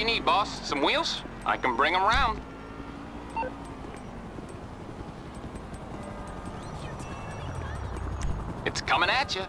You need, boss? Some wheels? I can bring them round. It's coming at you.